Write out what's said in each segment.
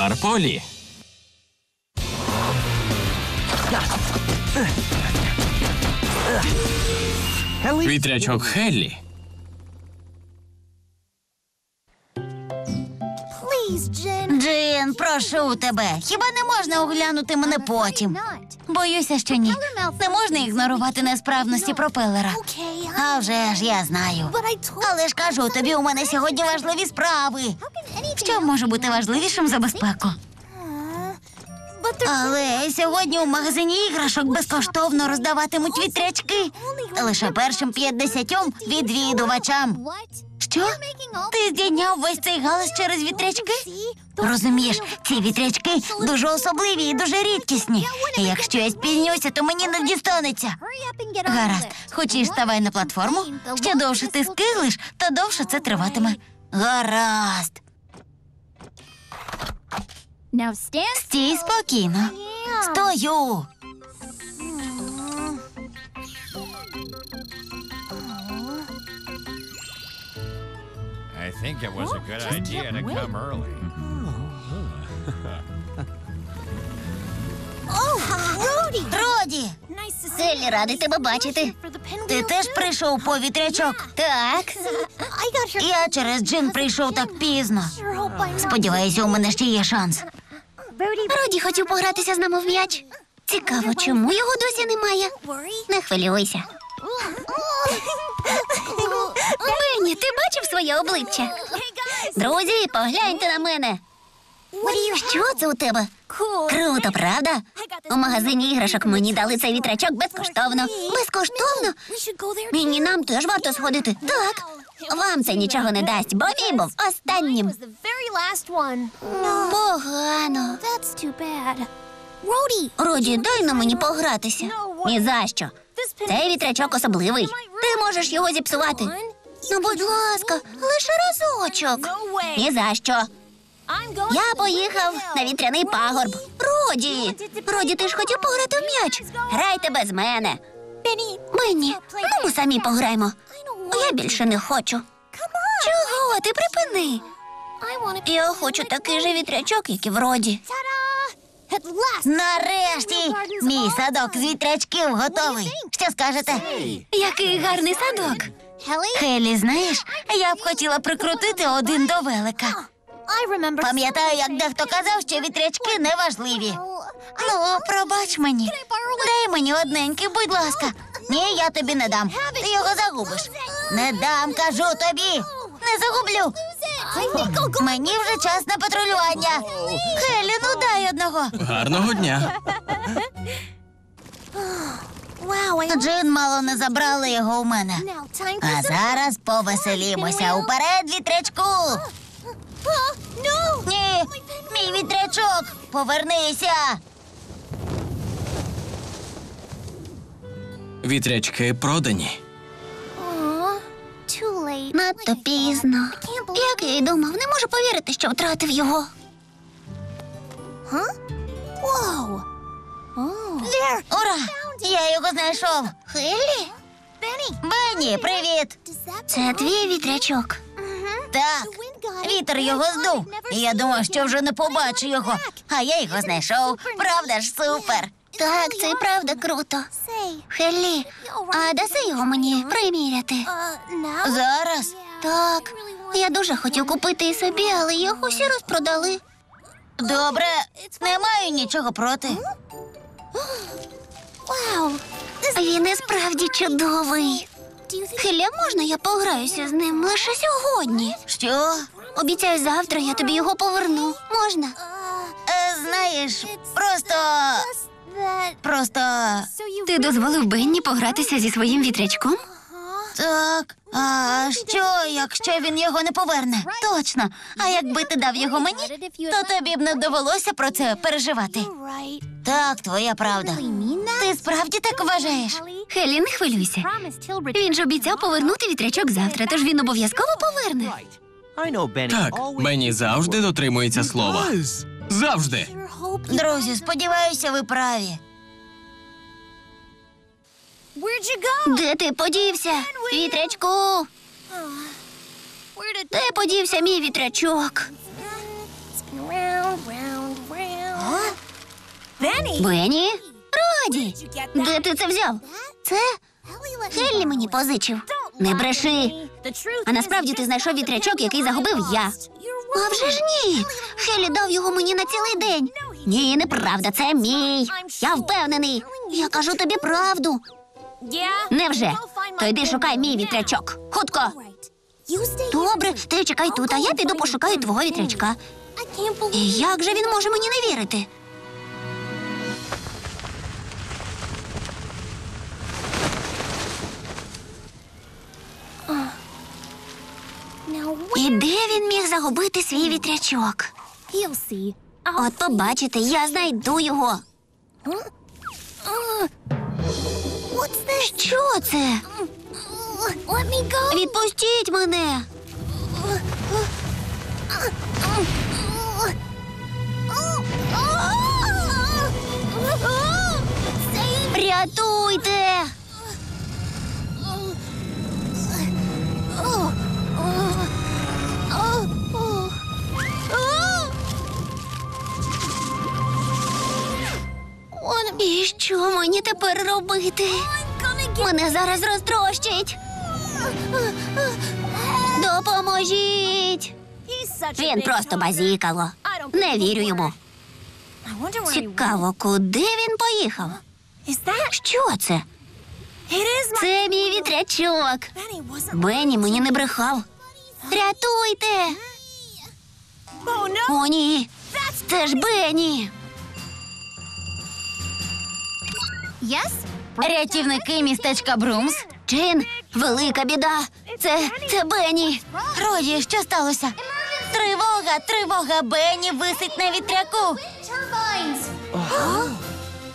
Робокар Полі. Вітрячок Хеллі. Джин, прошу тебе. Хіба не можна оглянути мене потім? Боюся, що ні. Не можна ігнорувати несправності пропелера. А вже ж я знаю. Але ж кажу тобі, у мене сьогодні важливі справи. Що може бути важливішим за безпеку? Але сьогодні у магазині іграшок безкоштовно роздаватимуть вітрячки. Лише першим 50 відвідувачам. Що? Ти здійняв весь цей галас через вітрячки? Розумієш, ці вітрячки дуже особливі і дуже рідкісні. І якщо я спізнюся, то мені не дістанеться. Гаразд, хочеш ставай на платформу? Ще довше ти скиглиш, то довше це триватиме. Гаразд. Стій спокійно. Стою. I think it was a good idea to come early. Роді, Селі, радий тебе бачити. Ти теж прийшов по вітрячок? Так. Я через джин прийшов так пізно. Сподіваюся, у мене ще є шанс. Роді хотів погратися з нами в м'яч. Цікаво, чому його досі немає. Не хвилюйся. Бенні, ти бачив своє обличчя? Друзі, погляньте на мене. Що це у тебе? Круто, правда? У магазині іграшок мені дали цей вітрачок безкоштовно. Безкоштовно? Ні, нам теж варто сходити. Так. Вам це нічого не дасть, бо мій був останнім. Погано. Роді, дай на мені погратися. Ні за що. Цей вітрячок особливий. Ти можеш його зіпсувати. Ну, будь ласка, лише разочок. Ні за що. Я поїхав на вітряний пагорб. Роді! Роді, ти ж хотів пограти в м'яч. Грайте без мене. Бенні, ну ми самі пограємо. Я більше не хочу. Чого? Ти припини. Я хочу такий же вітрячок, як і в роді. Нарешті мій садок з вітрячків готовий. Що скажете? Який гарний садок. Хелі, знаєш, я б хотіла прикрутити один до велика. Пам'ятаю, як дехто казав, що вітрячки не важливі. Ну, пробач мені. Дай мені одненький, будь ласка. Ні, я тобі не дам. Ти його загубиш. Не дам, кажу тобі. Не загублю. Мені вже час на патрулювання. Хелі, ну дай одного. Гарного дня. Джин мало не забрала його у мене. А зараз повеселімося. Уперед, вітрячку. Ні, мій вітрячок. Повернися. Вітрячки продані. Надто пізно. Як я й думав, не можу повірити, що втратив його. Ура! Я його знайшов. Хеллі? Бенні, привіт! Це твій вітрячок. Так, вітер його здув. Я думав, що вже не побачу його. А я його знайшов. Правда ж, супер. Так, це правда круто. Хеллі, а даси його мені приміряти? Зараз? Так. Я дуже хотів купити і собі, але їх усі розпродали. Добре, не маю нічого проти. Він і справді чудовий. Хеля, можна я пограюся з ним лише сьогодні? Що? Обіцяю, завтра я тобі його поверну. Можна? Е, знаєш, просто. Просто. Ти дозволив Бенні погратися зі своїм вітрячком? Так. А що, якщо він його не поверне? Точно. А якби ти дав його мені, то тобі б не довелося про це переживати. Так, твоя правда. Ти справді так вважаєш? Хелі, не хвилюйся. Він ж обіцяв повернути вітрячок завтра, тож він обов'язково поверне. Так, Бенні завжди дотримується слова. Завжди. Друзі, сподіваюся, ви праві. Де ти подівся? Вітрячку? Де подівся мій вітрячок? Бенні? Роді! Де ти це взяв? Це Хеллі мені позичив. Не бреши. А насправді ти знайшов вітрячок, який загубив я. А вже ж ні. Хеллі дав його мені на цілий день. Ні, неправда, це мій. Я впевнений. Я кажу тобі правду. Невже? То йди шукай мій вітрячок. Хутко. Добре, ти чекай тут, а я піду пошукаю твого вітрячка. І як же він може мені не вірити? І де він міг загубити свій вітрячок? От побачите, я знайду його. Що це? Відпустіть мене. Рятуйте. І що мені тепер робити? Мене зараз розтрощить. Допоможіть. Він просто базікало. Не вірю йому. Цікаво, куди він поїхав? Що це? Це мій вітрячок. Бенні мені не брехав. Рятуйте! О, ні! Це ж Бенні! Рятівники містечка Брумс. Джин, велика біда. Це це Бенні. Роді, що сталося? Тривога, тривога, Бенні висить на вітряку.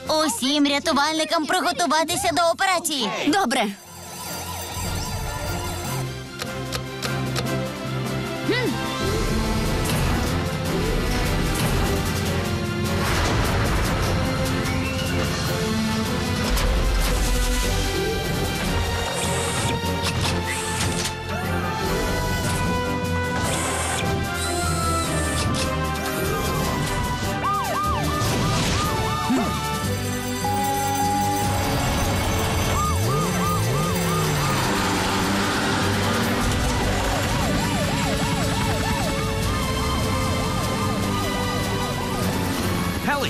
Усім рятувальникам приготуватися до операції. Добре.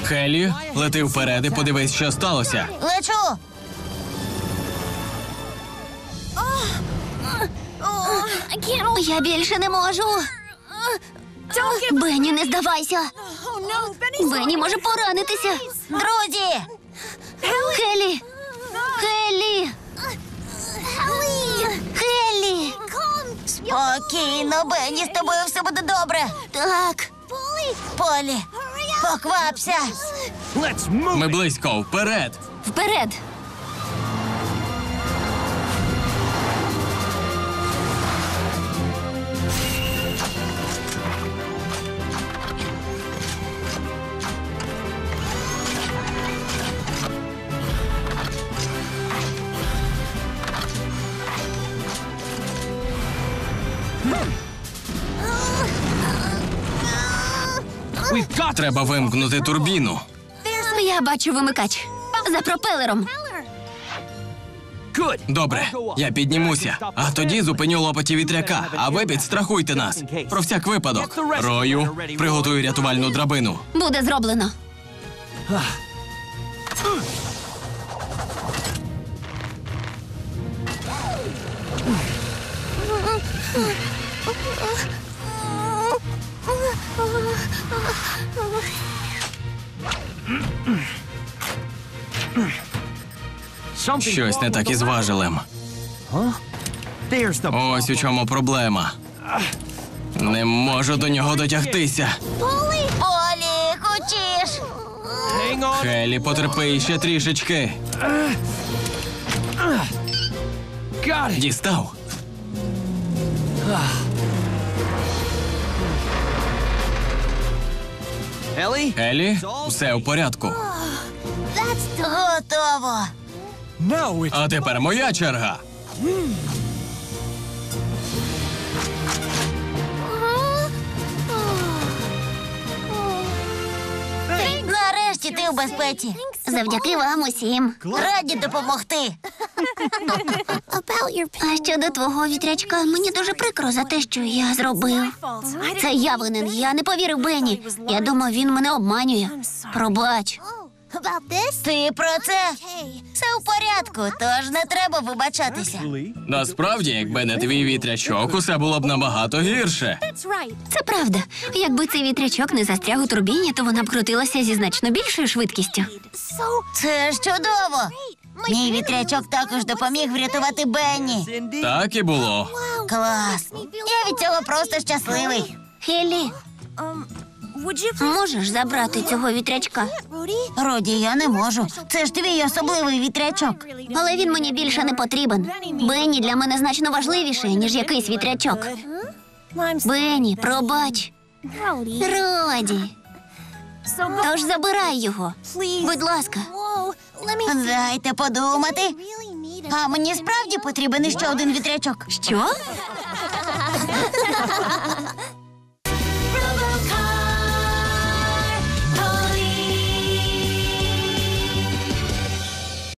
Хелі, лети вперед і подивись, що сталося. Лечу. Я більше не можу. Бенні, не здавайся. Бенні може поранитися. Друзі! Хелі! Хелі! Хелі! Спокійно, Бенні, з тобою все буде добре. Так. Полі, поквапся. Ми близько, вперед. Вперед. Треба вимкнути турбіну. Я бачу вимикач за пропелером. Добре, я піднімуся, а тоді зупиню лопаті вітряка. А ви підстрахуйте нас про всяк випадок. Рою приготую рятувальну драбину. Буде зроблено. Щось не так із важелем. Ось у чому проблема. Не можу до нього дотягтися. Полі, хочеш? Хелі, потерпи ще трішечки. Дістав. Хелі, все в порядку. Готово. А тепер моя черга. Нарешті ти в безпеці. Завдяки вам усім. Раді допомогти. А щодо твого вітрячка, мені дуже прикро за те, що я зробив. Це я винен. Я не повірив Бенні. Я думав, він мене обманює. Пробач. Ти про це? Все в порядку, тож не треба вибачатися. Насправді, якби не твій вітрячок, усе було б набагато гірше. Це правда. Якби цей вітрячок не застряг у турбіні, то вона б крутилася зі значно більшою швидкістю. Це ж чудово. Мій вітрячок також допоміг врятувати Бенні. Так і було. Клас. Я від цього просто щасливий. Хелі, можеш забрати цього вітрячка? Роді, я не можу. Це ж твій особливий вітрячок. Але він мені більше не потрібен. Бенні для мене значно важливіше, ніж якийсь вітрячок. Бенні, пробач. Роді. Тож забирай його. Будь ласка. Дайте подумати. А мені справді потрібен іще один вітрячок. Що?